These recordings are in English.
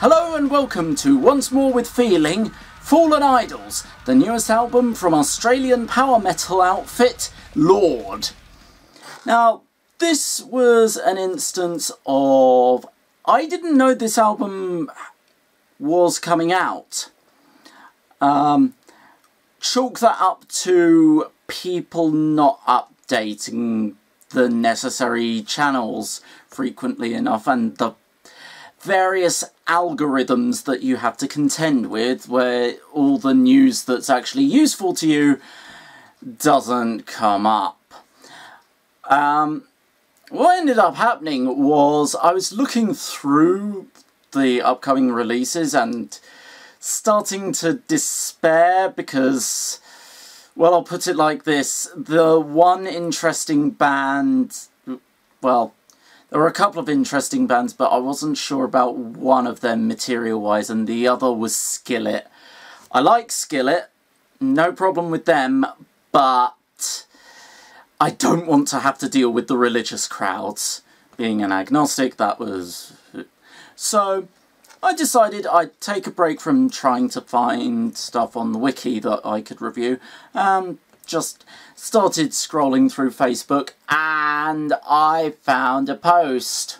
Hello and welcome to Once More with Feeling Fallen Idols, the newest album from Australian power metal outfit Lord. Now, this was an instance of. I didn't know this album was coming out. Um, chalk that up to people not updating the necessary channels frequently enough and the various algorithms that you have to contend with where all the news that's actually useful to you doesn't come up. Um, what ended up happening was I was looking through the upcoming releases and starting to despair because, well, I'll put it like this the one interesting band, well, there were a couple of interesting bands, but I wasn't sure about one of them material wise, and the other was Skillet. I like Skillet, no problem with them, but I don't want to have to deal with the religious crowds. Being an agnostic, that was. So, I decided I'd take a break from trying to find stuff on the wiki that I could review. Um, just started scrolling through Facebook and I found a post.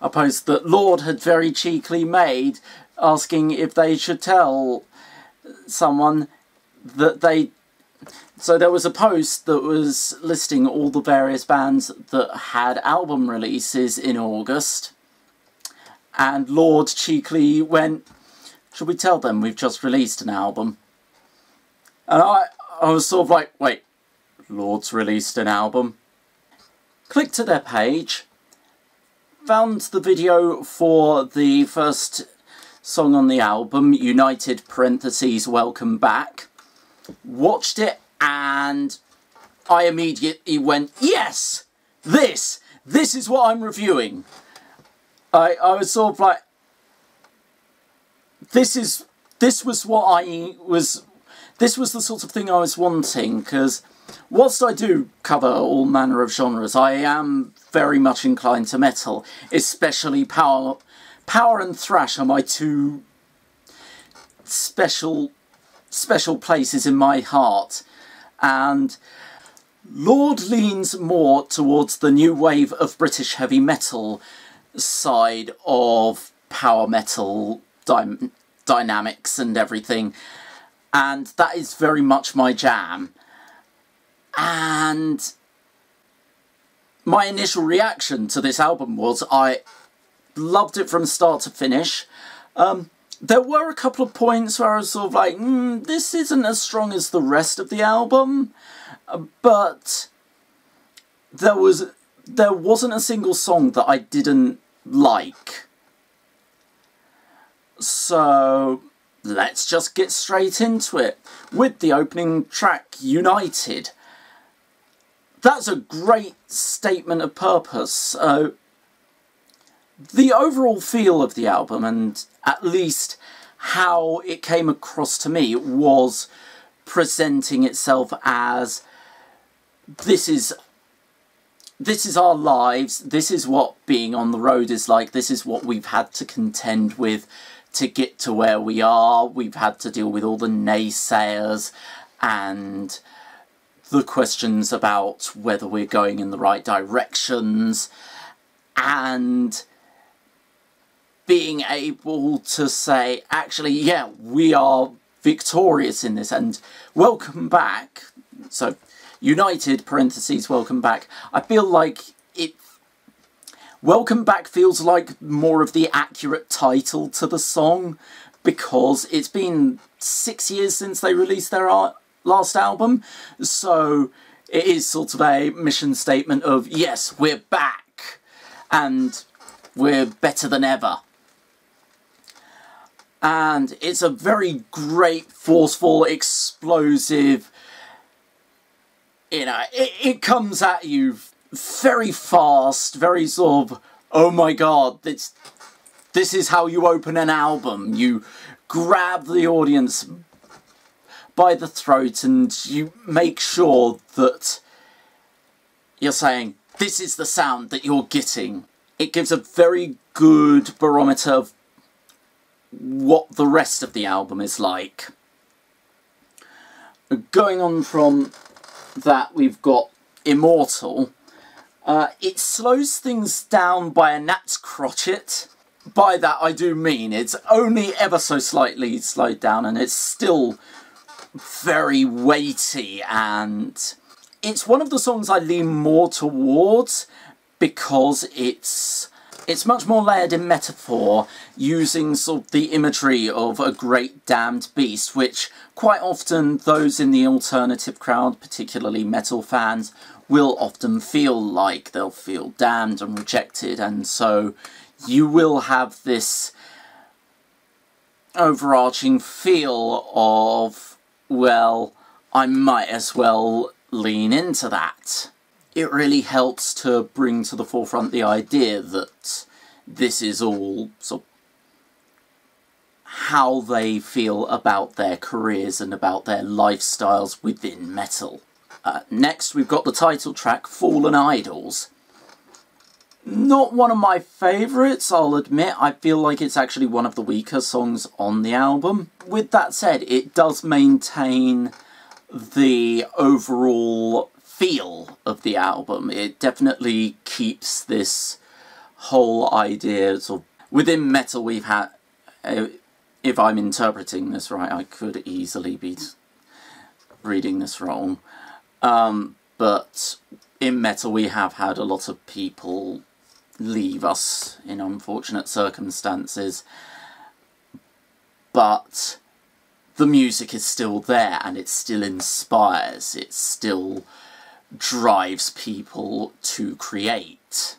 A post that Lord had very cheekily made asking if they should tell someone that they. So there was a post that was listing all the various bands that had album releases in August. And Lord cheekily went, Should we tell them we've just released an album? And I, I was sort of like, wait, Lords released an album? Clicked to their page, found the video for the first song on the album, United parentheses Welcome Back, watched it, and I immediately went, yes, this, this is what I'm reviewing. I, I was sort of like, this is, this was what I was this was the sort of thing I was wanting, because whilst I do cover all manner of genres, I am very much inclined to metal, especially power. Power and thrash are my two special special places in my heart, and Lord leans more towards the new wave of British heavy metal side of power metal dy- dynamics and everything and that is very much my jam. And my initial reaction to this album was I loved it from start to finish. Um, there were a couple of points where I was sort of like, mm, this isn't as strong as the rest of the album, uh, but there was there wasn't a single song that I didn't like. So let's just get straight into it with the opening track, United. That's a great statement of purpose. Uh, the overall feel of the album, and at least how it came across to me, was presenting itself as this is this is our lives, this is what being on the road is like, this is what we've had to contend with to get to where we are. We've had to deal with all the naysayers and the questions about whether we're going in the right directions and being able to say, actually, yeah, we are victorious in this and welcome back. So, United, parentheses, welcome back. I feel like Welcome Back feels like more of the accurate title to the song because it's been six years since they released their last album. So it is sort of a mission statement of, yes, we're back and we're better than ever. And it's a very great, forceful, explosive. You know, it, it comes at you very fast, very sort of, oh my god, it's, this is how you open an album. You grab the audience by the throat and you make sure that you're saying, this is the sound that you're getting. It gives a very good barometer of what the rest of the album is like. Going on from that, we've got Immortal. Uh, it slows things down by a gnat's crotchet. By that I do mean it's only ever so slightly slowed down and it's still very weighty and it's one of the songs I lean more towards because it's it's much more layered in metaphor, using sort of the imagery of a great damned beast, which quite often those in the alternative crowd, particularly metal fans, will often feel like. They'll feel damned and rejected, and so you will have this overarching feel of, well, I might as well lean into that it really helps to bring to the forefront the idea that this is all sort of how they feel about their careers and about their lifestyles within metal. Uh, next, we've got the title track, Fallen Idols. Not one of my favourites, I'll admit. I feel like it's actually one of the weaker songs on the album. With that said, it does maintain the overall feel of the album. It definitely keeps this whole idea of within metal we've had uh, if I'm interpreting this right I could easily be reading this wrong. Um, but in metal we have had a lot of people leave us in unfortunate circumstances. But the music is still there and it still inspires. It still drives people to create.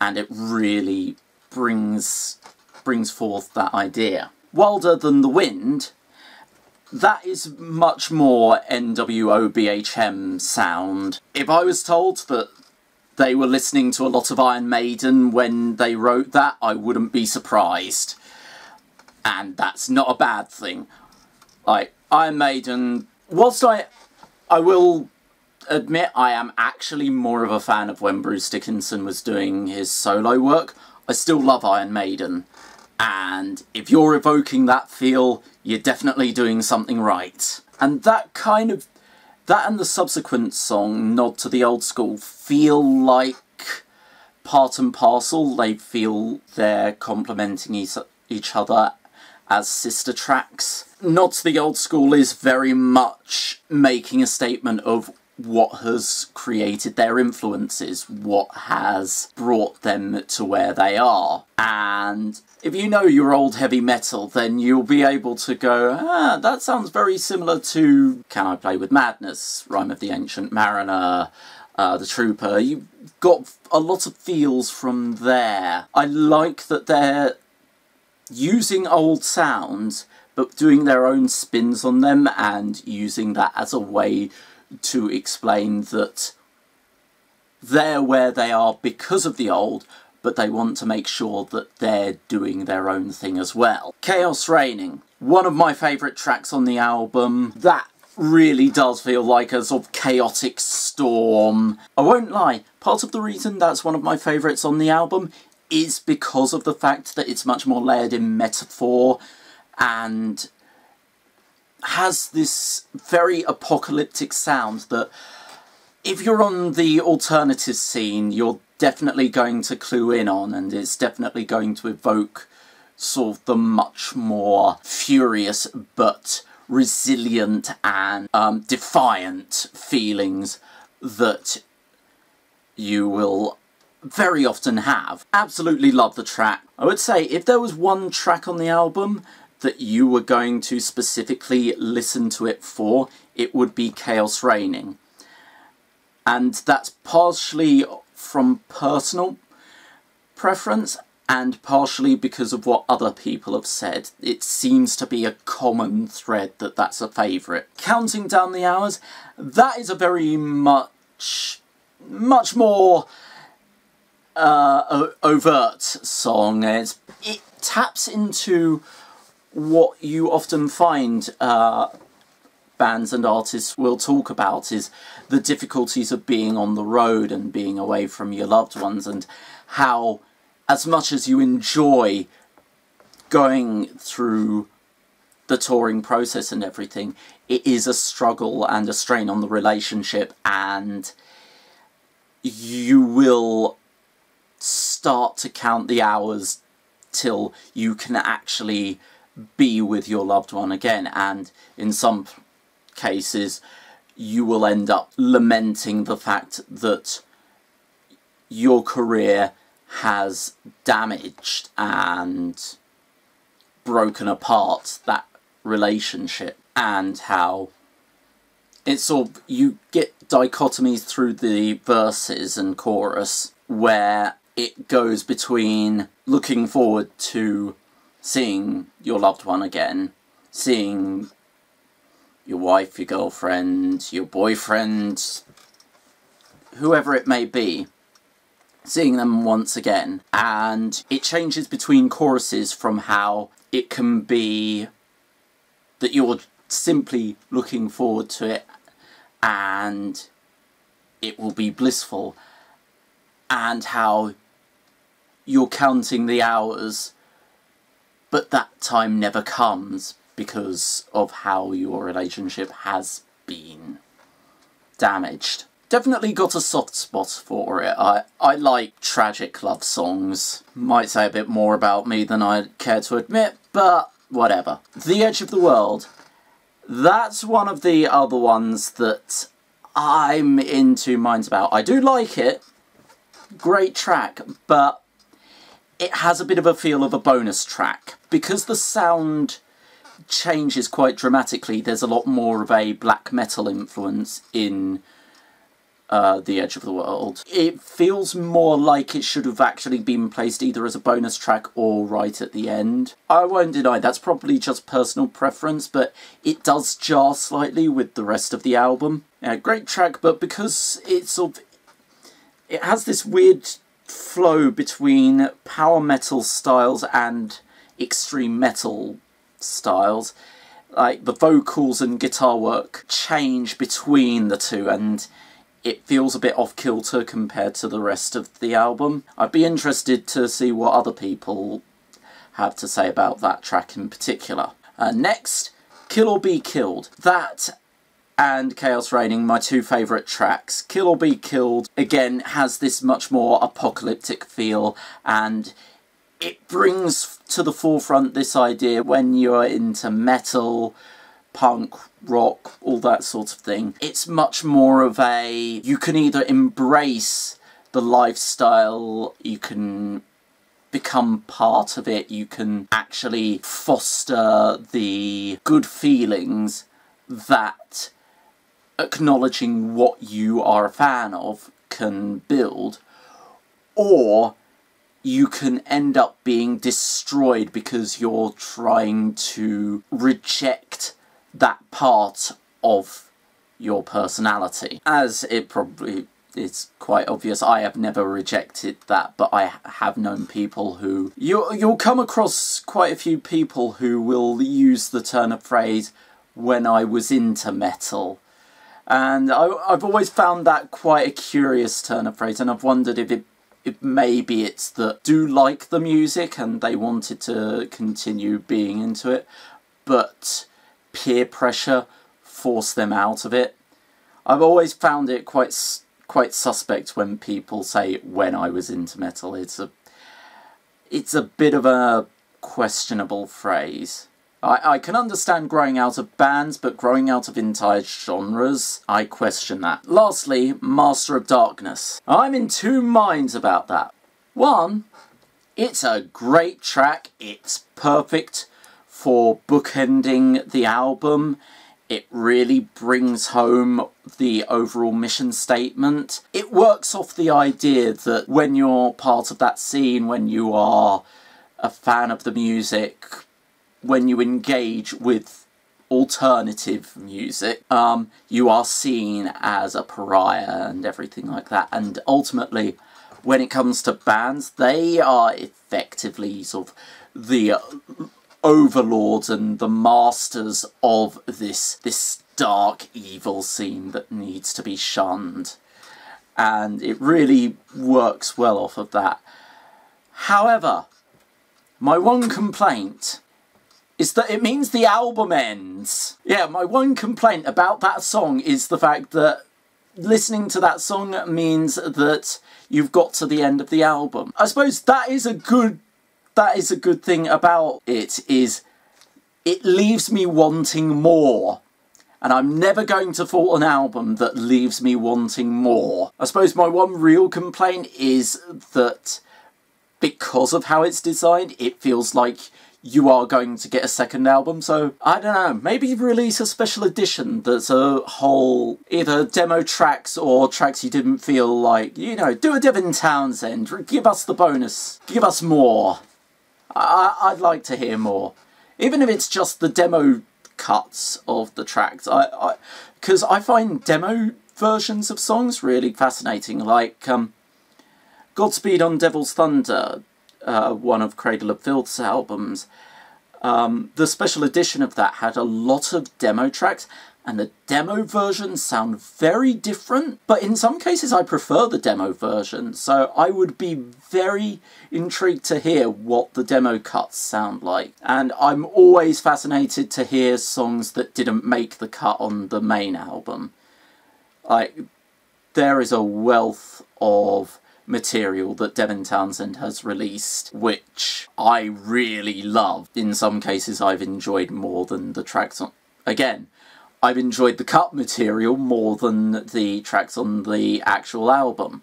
And it really brings brings forth that idea. Wilder Than the Wind, that is much more NWO sound. If I was told that they were listening to a lot of Iron Maiden when they wrote that, I wouldn't be surprised. And that's not a bad thing. Like, Iron Maiden, whilst I, I will admit I am actually more of a fan of when Bruce Dickinson was doing his solo work. I still love Iron Maiden. And if you're evoking that feel, you're definitely doing something right. And that kind of... That and the subsequent song, Nod to the Old School, feel like part and parcel. They feel they're complementing each other as sister tracks. Nod to the Old School is very much making a statement of what has created their influences, what has brought them to where they are. And if you know your old heavy metal, then you'll be able to go, ah, that sounds very similar to Can I Play With Madness, Rhyme of the Ancient Mariner, uh, The Trooper. You've got a lot of feels from there. I like that they're using old sounds but doing their own spins on them and using that as a way to explain that they're where they are because of the old, but they want to make sure that they're doing their own thing as well. Chaos Reigning, one of my favourite tracks on the album. That really does feel like a sort of chaotic storm. I won't lie, part of the reason that's one of my favourites on the album is because of the fact that it's much more layered in metaphor and has this very apocalyptic sound that if you're on the alternative scene, you're definitely going to clue in on, and it's definitely going to evoke sort of the much more furious but resilient and um, defiant feelings that you will very often have. Absolutely love the track. I would say if there was one track on the album that you were going to specifically listen to it for, it would be Chaos Reigning. And that's partially from personal preference and partially because of what other people have said. It seems to be a common thread that that's a favourite. Counting Down the Hours, that is a very much, much more uh, overt song. It's, it taps into what you often find uh, bands and artists will talk about is the difficulties of being on the road and being away from your loved ones and how as much as you enjoy going through the touring process and everything, it is a struggle and a strain on the relationship, and you will start to count the hours till you can actually be with your loved one again. And in some cases, you will end up lamenting the fact that your career has damaged and broken apart that relationship and how it's of you get dichotomies through the verses and chorus where it goes between looking forward to seeing your loved one again, seeing your wife, your girlfriend, your boyfriend, whoever it may be, seeing them once again. And it changes between choruses from how it can be that you're simply looking forward to it and it will be blissful and how you're counting the hours but that time never comes because of how your relationship has been damaged. Definitely got a soft spot for it. I, I like tragic love songs. Might say a bit more about me than I care to admit, but whatever. The Edge of the World. That's one of the other ones that I'm in two minds about. I do like it. Great track, but it has a bit of a feel of a bonus track. Because the sound changes quite dramatically, there's a lot more of a black metal influence in uh, The Edge of the World. It feels more like it should have actually been placed either as a bonus track or right at the end. I won't deny that's probably just personal preference, but it does jar slightly with the rest of the album. Yeah, great track, but because it's sort of... It has this weird flow between power metal styles and extreme metal styles. Like, the vocals and guitar work change between the two, and it feels a bit off kilter compared to the rest of the album. I'd be interested to see what other people have to say about that track in particular. Uh, next, Kill or Be Killed. That and Chaos Reigning, my two favourite tracks. Kill or Be Killed, again, has this much more apocalyptic feel and it brings to the forefront this idea when you're into metal, punk, rock, all that sort of thing. It's much more of a, you can either embrace the lifestyle, you can become part of it, you can actually foster the good feelings that acknowledging what you are a fan of can build, or you can end up being destroyed because you're trying to reject that part of your personality. As it probably is quite obvious, I have never rejected that, but I have known people who... You, you'll come across quite a few people who will use the turn of phrase, when I was into metal. And I, I've always found that quite a curious turn of phrase, and I've wondered if it if maybe it's that do like the music and they wanted to continue being into it, but peer pressure force them out of it. I've always found it quite quite suspect when people say when I was into metal. It's a it's a bit of a questionable phrase. I, I can understand growing out of bands, but growing out of entire genres, I question that. Lastly, Master of Darkness. I'm in two minds about that. One, it's a great track, it's perfect for bookending the album. It really brings home the overall mission statement. It works off the idea that when you're part of that scene, when you are a fan of the music, when you engage with alternative music, um, you are seen as a pariah and everything like that. And ultimately, when it comes to bands, they are effectively sort of the overlords and the masters of this this dark evil scene that needs to be shunned and it really works well off of that however My one complaint is that it means the album ends. Yeah, my one complaint about that song is the fact that listening to that song means that you've got to the end of the album. I suppose that is a good that is a good thing about it is it leaves me wanting more. And I'm never going to fault an album that leaves me wanting more. I suppose my one real complaint is that because of how it's designed, it feels like you are going to get a second album. So I don't know, maybe release a special edition that's a whole either demo tracks or tracks you didn't feel like, you know, do a Devin Townsend, give us the bonus, give us more. I- I'd like to hear more. Even if it's just the demo cuts of the tracks. I because I, I, find demo versions of songs really fascinating. Like um, Godspeed on Devil's Thunder, uh, one of Cradle of Filth's albums. Um, the special edition of that had a lot of demo tracks, and the demo versions sound very different, but in some cases I prefer the demo version, so I would be very intrigued to hear what the demo cuts sound like. And I'm always fascinated to hear songs that didn't make the cut on the main album. Like, there is a wealth of material that Devin Townsend has released, which I really love. In some cases, I've enjoyed more than the tracks on. Again, I've enjoyed the cut material more than the tracks on the actual album.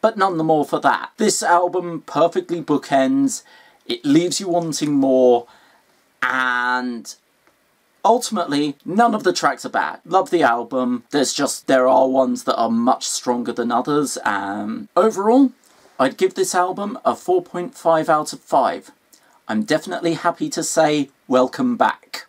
But none the more for that. This album perfectly bookends, it leaves you wanting more, and ultimately, none of the tracks are bad. Love the album, there's just, there are ones that are much stronger than others, and overall, I'd give this album a 4.5 out of 5. I'm definitely happy to say welcome back.